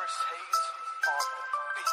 Taste on the beat.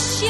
wish you